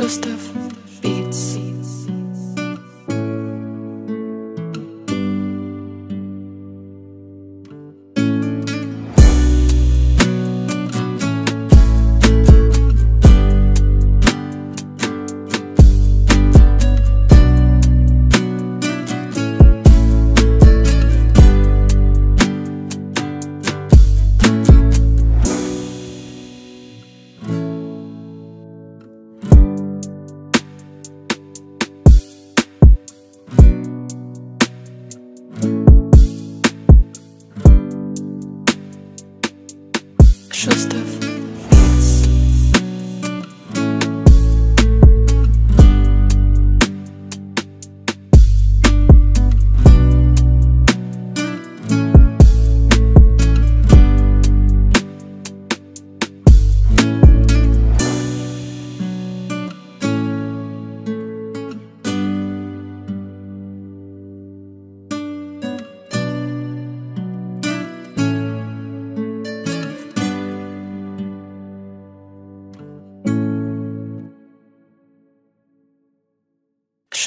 Шустов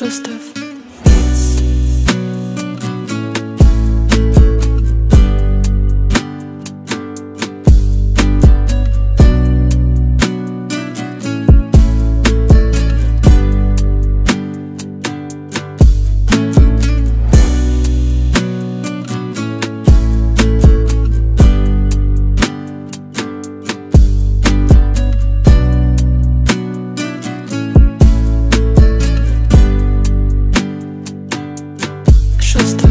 Шустов Just.